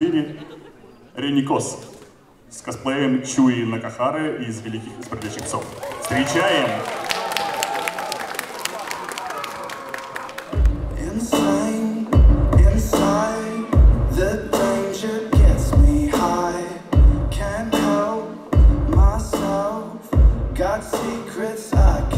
4 Реникос с косплеем Чуи Накахары из «Великих исправляющих псов». Встречаем! Got secrets I can't